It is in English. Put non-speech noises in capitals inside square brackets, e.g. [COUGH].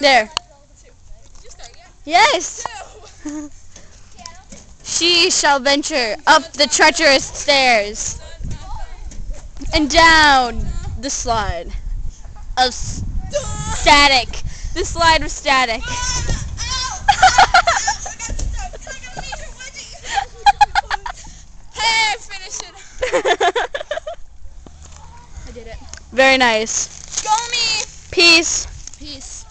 There. Yes. [LAUGHS] She shall venture up the treacherous stairs and down the slide of static. The slide of static. Hey, finish it. I did it. Very nice. Go me. Peace.